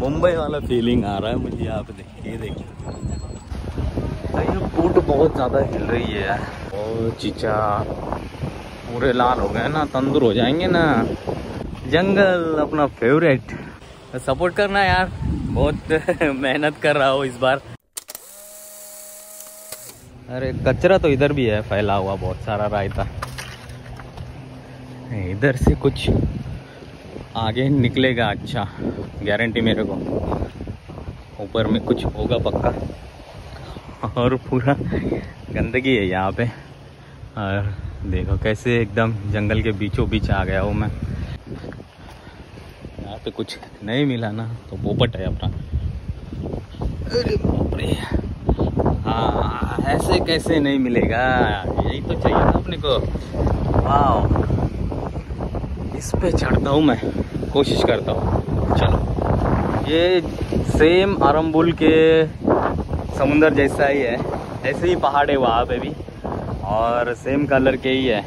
मुंबई वाला फीलिंग आ रहा है मुझे यहाँ पे देखिए देखिए ये बूट बहुत ज़्यादा हिल रही है और चीचा। पूरे लाल हो गए ना तंदुर हो जाएँगे ना। जंगल अपना फेवरेट सपोर्ट करना यार। बहुत मेहनत कर रहा हूँ इस बार। अरे कचरा तो इधर भी है फैला हुआ बहुत सारा रायता। इधर से कुछ आगे निकलेगा अच्छा गारंटी मेरे को। ऊपर में कुछ होगा पक्का। और पूरा गंदगी है यहाँ पे। और देखो कैसे एकदम जंगल के बीचों बीच आ गया हूँ मैं। यहाँ पे कुछ नहीं मिला ना तो पोपट है अपना। अरे हाँ ऐसे कैसे नहीं मिलेगा? यही तो चाहिए ना अपने को। वाह इस पे चढ़ता हूँ मैं। कोशिश करता हूँ। चलो। ये सेम आरम्बुल के समुंदर जैसा ही है। ऐसे ही पहाड़ है वहाँ पे भी। और सेम कलर के ही है।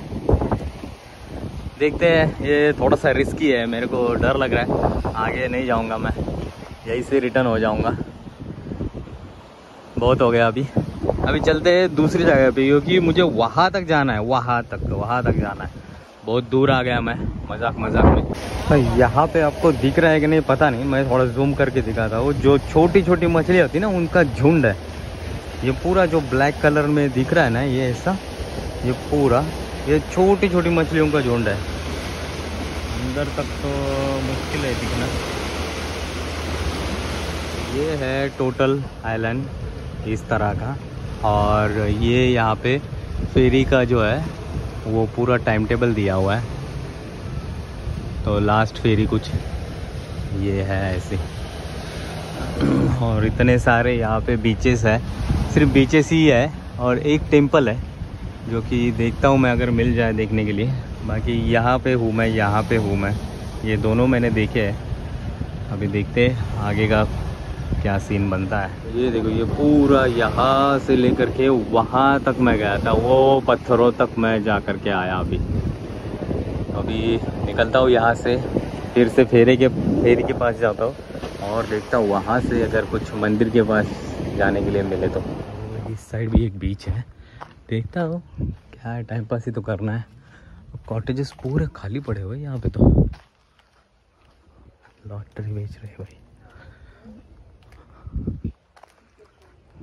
देखते हैं। ये थोड़ा सा रिस्की है। मेरे को डर लग रहा है। आगे नहीं जाऊँगा मैं। यहीं से रिटर्न हो जाऊँगा। बहुत हो गया अभी। अभी चलते हैं दूसरी जगह पे, क्योंकि मुझे वहाँ तक जाना है। वहाँ तक वहाँ तक जाना है। बहुत दूर आ गया मैं, मज़ाक मज़ाक में। तो यहाँ पे आपको दिख रहा है कि नहीं, पता नहीं, मैं थोड़ा जूम करके दिखाता हूँ। जो छोटी छोटी मछली होती है ना, उनका झुंड है। ये पूरा जो ब्लैक कलर में दिख रहा है ना, ये ऐसा, ये पूरा, ये छोटी छोटी मछलियों का झुंड है। अंदर तक तो मुश्किल है दिखना। ये है टोटल आइलैंड इस तरह का। और ये यहाँ पे फेरी का जो है वो पूरा टाइम टेबल दिया हुआ है। तो लास्ट फेरी कुछ ये है ऐसे। और इतने सारे यहाँ पे बीचेस है। सिर्फ़ बीचेस ही है और एक टेंपल है, जो कि देखता हूँ मैं अगर मिल जाए देखने के लिए। बाकी यहाँ पे हूँ मैं, यहाँ पे हूँ मैं। ये दोनों मैंने देखे हैं। अभी देखते आगे का क्या सीन बनता है? ये देखो ये पूरा यहाँ से लेकर के वहाँ तक मैं गया था। वो पत्थरों तक मैं जा कर के आया अभी। अभी निकलता हूँ यहाँ से फिर से फेरे के फेरी के पास जाता हूँ और देखता हूँ वहाँ से अगर कुछ मंदिर के पास जाने के लिए मिले तो। इस साइड भी एक बीच है। देखता हूँ क्या टाइम पास ही तो करना है। कॉटेजेस पूरे खाली पड़े हुए यहाँ पे तो। लॉटरी बेच रहे भाई।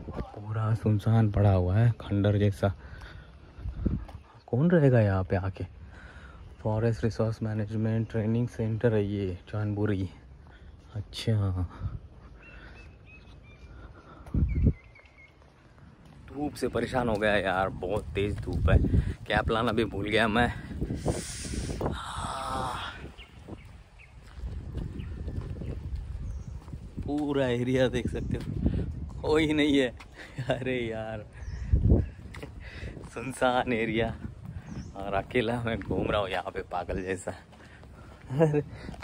पूरा सुनसान पड़ा हुआ है, खंडर जैसा। कौन रहेगा यहाँ पे आके? Forest resource management training centre है ये, चांदपुरी। अच्छा। धूप से परेशान हो गया यार, बहुत तेज़ धूप है। कैप लाना भी भूल गया मैं। पूरा एरिया देख सकते हो। कोई नहीं है। अरे यार, सुनसान एरिया। और अकेला मैं घूम रहा हूँ यहाँ पे पागल जैसा।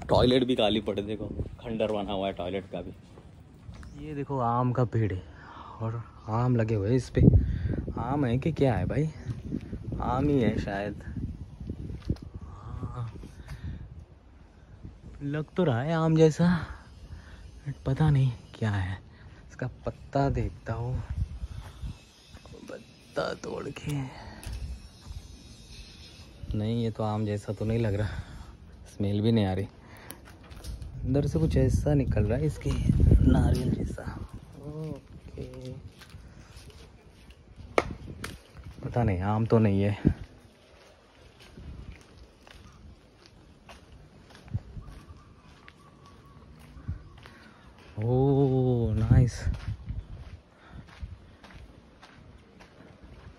टॉयलेट भी खाली पड़े, देखो, खंडर बना हुआ है टॉयलेट का भी। ये देखो, आम का पेड़ है, और आम लगे हुए इस पे। आम है कि क्या है भाई? आम ही है शायद। हाँ। लग तो रहा है आम जैसा पता नहीं क्या है। इसका पत्ता देखता हूँ। पत्ता तोड़ के। नहीं, ये तो आम जैसा तो नहीं लग रहा। स्मेल भी नहीं आ रही। अंदर से कुछ ऐसा निकल रहा है, इसकी नारियल जैसा। ओके। पता नहीं, आम तो नहीं है। ओ नाइस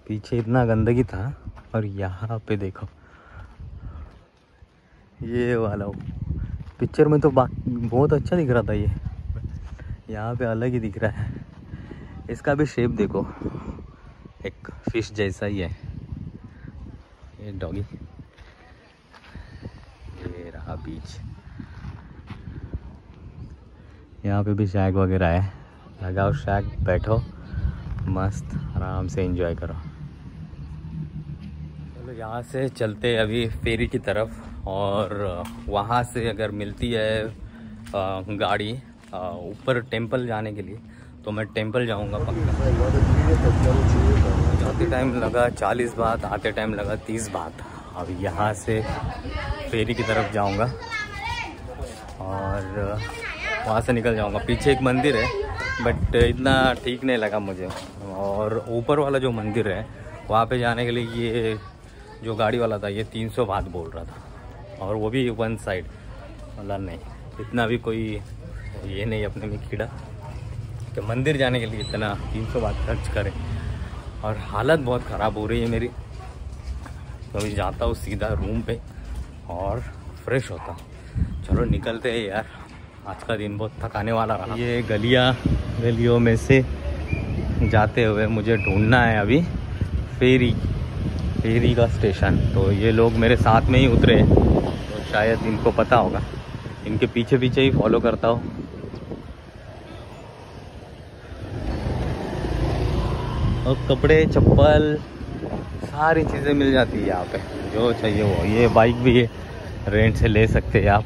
पीछे इतना गंदगी था, और यहाँ पे देखो। ये वाला पिक्चर में तो बहुत अच्छा दिख रहा था ये। यहाँ पे अलग ही दिख रहा है। इसका भी शेप देखो। एक फ़िश जैसा ही है। ये डॉगी ये रहा बीच यहाँ पे भी शैग वगैरह है। लगाओ शैग बैठो, मस्त, आराम से एंजॉय करो। चलो यहाँ से चलते अभी फेरी की तरफ़ और वहाँ से अगर मिलती है गाड़ी ऊपर टेंपल जाने के लिए तो मैं टेंपल जाऊँगा पक्का। जाते टाइम लगा चालीस बात, आते टाइम लगा तीस बात। अब यहाँ से फेरी की तरफ़ जाऊँगा और वहाँ से निकल जाऊँगा। पीछे एक मंदिर है। बट इतना ठीक नहीं लगा मुझे। और ऊपर वाला जो मंदिर है, वहाँ पे जाने के लिए ये जो गाड़ी वाला था, ये 300 बात बोल रहा था। और वो भी वन साइड मतलब नहीं, इतना भी कोई ये नहीं अपने में कीड़ा। कि मंदिर जाने के लिए इतना 300 बात खर्च करें। और हालत बहुत ख़राब हो रही है मेरी। तो अभी जाता हूँ सीधा रूम पे और फ्रेश होता चलो, निकलते हैं यार। आज का दिन बहुत थकाने वाला रहा। ये गलियाँ गलियों में से जाते हुए मुझे ढूंढना है अभी फेरी फेरी का स्टेशन। तो ये लोग मेरे साथ में ही उतरे तो शायद इनको पता होगा। इनके पीछे पीछे ही फॉलो करता हूँ। और कपड़े, चप्पल, सारी चीज़ें मिल जाती है यहाँ पे। जो चाहिए वो। ये बाइक भी है। रेंट से ले सकते हैं आप।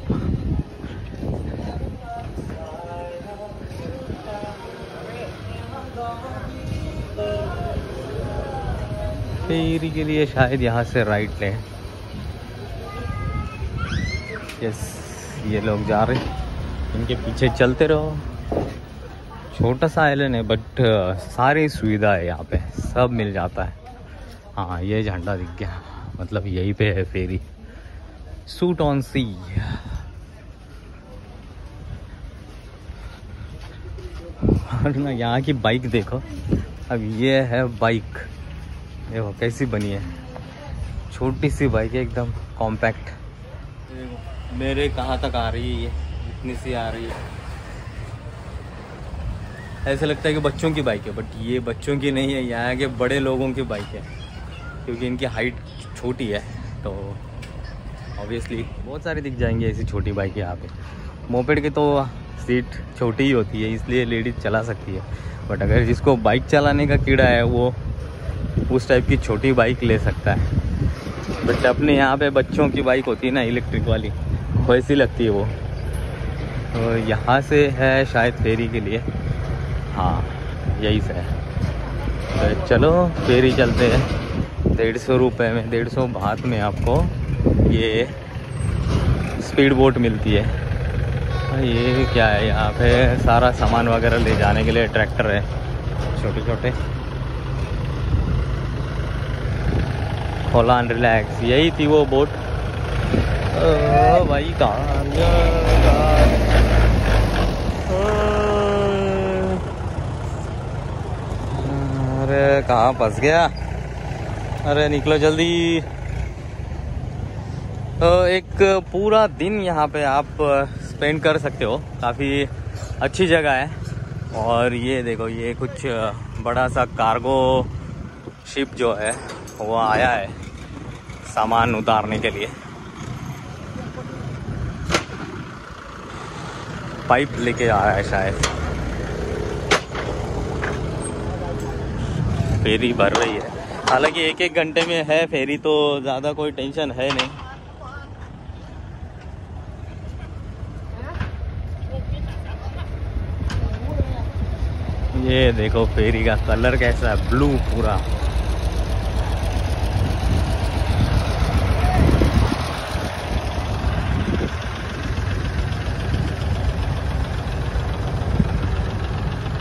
फेरी के लिए शायद यहाँ से राइट लें। यस ये लोग जा रहे इनके पीछे चलते रहो। छोटा सा आइलैंड है बट सारी सुविधा है यहाँ पे। सब मिल जाता है। हाँ ये झंडा दिख गया। मतलब यहीं पे है फेरी। सूट ऑन सी और ना यहाँ की बाइक देखो। अब ये है बाइक देखो, कैसी बनी है। छोटी सी बाइक है, एकदम कॉम्पैक्ट मेरे कहाँ तक आ रही है ये? इतनी सी आ रही है। ऐसा लगता है कि बच्चों की बाइक है बट ये बच्चों की नहीं है, यहाँ के बड़े लोगों की बाइक है। क्योंकि इनकी हाइट छोटी है तो ऑब्वियसली बहुत सारी दिख जाएँगी ऐसी छोटी बाइक यहाँ पे। मोपेड की तो सीट छोटी ही होती है, इसलिए लेडीज़ चला सकती है। बट अगर जिसको बाइक चलाने का कीड़ा है, वो उस टाइप की छोटी बाइक ले सकता है। बट अपने यहाँ पे बच्चों की बाइक होती है ना इलेक्ट्रिक वाली, वैसी लगती है वो। तो यहाँ से है शायद फेरी के लिए। हाँ यही से है। तो चलो, फेरी चलते हैं। डेढ़ सौ रुपये में, डेढ़ सौ भात में आपको ये स्पीड बोट मिलती है। ये क्या है? यहाँ पे सारा सामान वगैरह ले जाने के लिए ट्रैक्टर है। छोटे छोटे होलान रिलैक्स यही थी वो बोट। भाई, कहाँ अरे, कहाँ फंस गया? अरे, निकलो जल्दी। एक पूरा दिन यहाँ पे आप स्पेंड कर सकते हो। काफ़ी अच्छी जगह है। और ये देखो, ये कुछ बड़ा सा कार्गो शिप जो है, वो आया है सामान उतारने के लिए। पाइप लेके आ रहा है शायद। फेरी भर रही है। हालाँकि एक एक घंटे में है फेरी तो ज़्यादा कोई टेंशन है नहीं। ये देखो फेरी का कलर कैसा है ब्लू पूरा।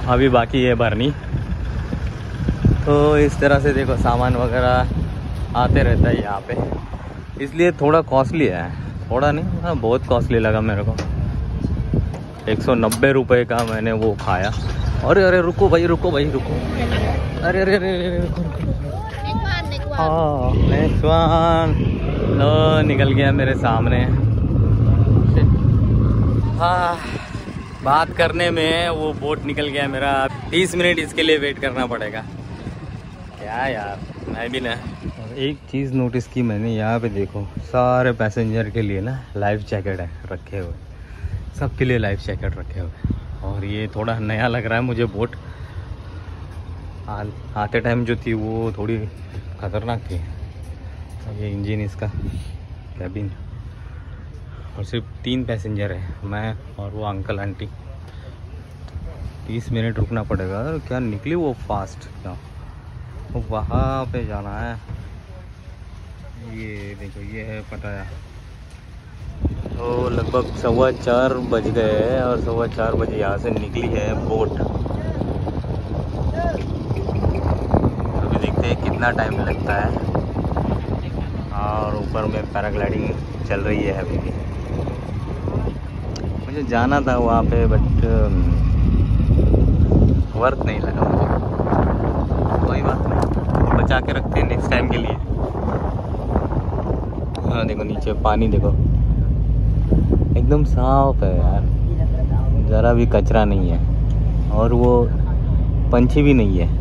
अभी बाकी है भरनी। तो इस तरह से देखो सामान वगैरह आते रहता है यहाँ पे। इसलिए थोड़ा कॉस्टली है। थोड़ा नहीं हाँ बहुत कॉस्टली लगा मेरे को। एक सौ नब्बे रुपये का मैंने वो खाया। अरे अरे, रुको भाई रुको भाई, रुको। अरे अरे अरे रुको हाँ नेक्स्ट लो, निकल गया मेरे सामने। हाँ बात करने में वो बोट निकल गया मेरा। तीस मिनट इसके लिए वेट करना पड़ेगा। क्या यार, मैं भी ना। एक चीज़ नोटिस की मैंने, यहाँ पे देखो, सारे पैसेंजर के लिए ना लाइफ जैकेट है, रखे हुए। सबके लिए लाइफ जैकेट रखे हुए। और ये थोड़ा नया लग रहा है मुझे बोट। आते टाइम जो थी वो थोड़ी ख़तरनाक थी। ये इंजन इसका कैबिन और सिर्फ़ तीन पैसेंजर है, मैं और वो अंकल आंटी तीस मिनट रुकना पड़ेगा। क्या निकली वो फास्ट क्या? वहाँ पे जाना है। ये देखो, ये है पटाया। तो लगभग सवा चार बज गए हैं और सवा चार बजे यहाँ से निकली है बोट। अभी देखते हैं कितना टाइम लगता है। और ऊपर में पैराग्लाइडिंग चल रही है अभी भी। मुझे जाना था वहाँ पे बट वर्थ नहीं लगा मुझे। कोई बात नहीं। बचा के रखते हैं नेक्स्ट टाइम के लिए। हाँ देखो नीचे पानी देखो। एकदम साफ़ है यार। ज़रा भी कचरा नहीं है। और वो पंछी भी नहीं है।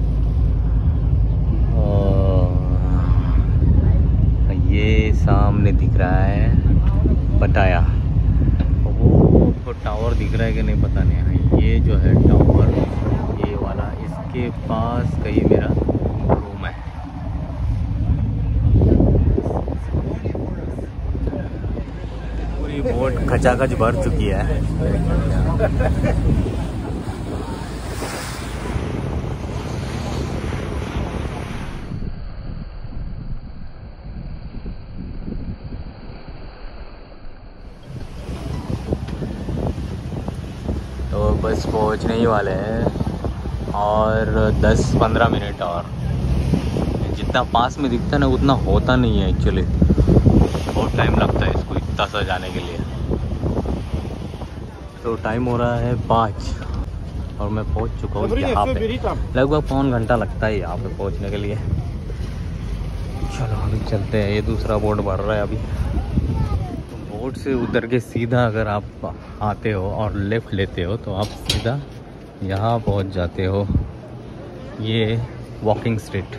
ये सामने दिख रहा है पटाया। वो तो टावर दिख रहा है कि नहीं पता नहीं। ये जो है टावर ये वाला, इसके पास कहीं मेरा रूम है पूरी बोट खचाखच भर चुकी है। तो बस पहुँचने ही वाले हैं और 10-15 मिनट और। जितना पास में दिखता है ना, उतना होता नहीं है एक्चुअली बहुत टाइम लगता है इसको इतना सा जाने के लिए। तो टाइम हो रहा है पाँच और मैं पहुँच चुका हूँ यहाँ पे। लगभग पौन घंटा लगता है यहाँ पे पहुँचने के लिए। चलो अभी चलते हैं। ये दूसरा बोर्ड भर रहा है अभी। बोट से उतर के सीधा अगर आप आते हो और लेफ़्ट लेते हो तो आप सीधा यहाँ पहुँच जाते हो। ये वॉकिंग स्ट्रीट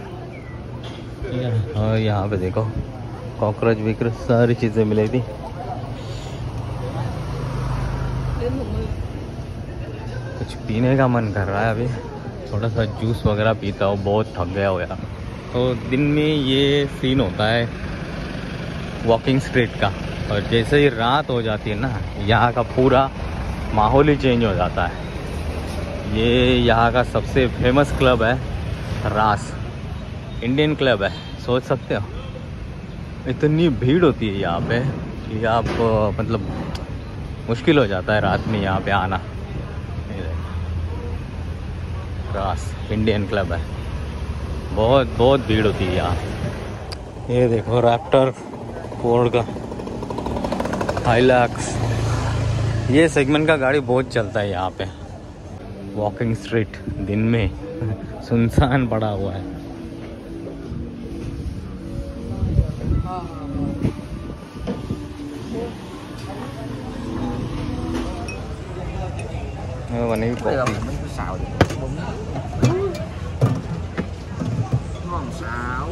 और यहाँ पे देखो। कॉकरोच विक्रोच सारी चीज़ें मिलेगी। कुछ पीने का मन कर रहा है अभी। थोड़ा सा जूस वगैरह पीता हो, बहुत थक गया हो यार। तो दिन में ये सीन होता है वॉकिंग स्ट्रीट का। और जैसे ही रात हो जाती है ना, यहाँ का पूरा माहौल ही चेंज हो जाता है। ये यहाँ का सबसे फ़ेमस क्लब है रास इंडियन क्लब है, सोच सकते हो? इतनी भीड़ होती है यहाँ पे कि आप मतलब मुश्किल हो जाता है रात में यहाँ पे आना। रास इंडियन क्लब है। बहुत बहुत भीड़ होती है यहाँ। ये देखो रैप्टर फोर्ड का। हाईलैक्स ये सेगमेंट का गाड़ी बहुत चलता है यहाँ पे। वॉकिंग स्ट्रीट दिन में। सुनसान पड़ा हुआ है। mình yêu cột đi mình xào được bún. Ngon xào.